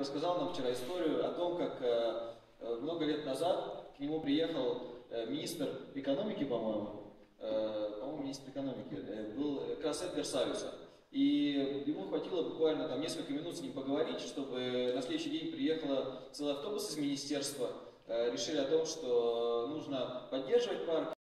рассказал нам вчера историю о том, как э, э, много лет назад к нему приехал э, министр экономики, по-моему, по-моему, министр экономики, был как раз Эдгар И ему хватило буквально там несколько минут с ним поговорить, чтобы на следующий день приехала целый автобус из министерства. Решили о том, что нужно поддерживать парк,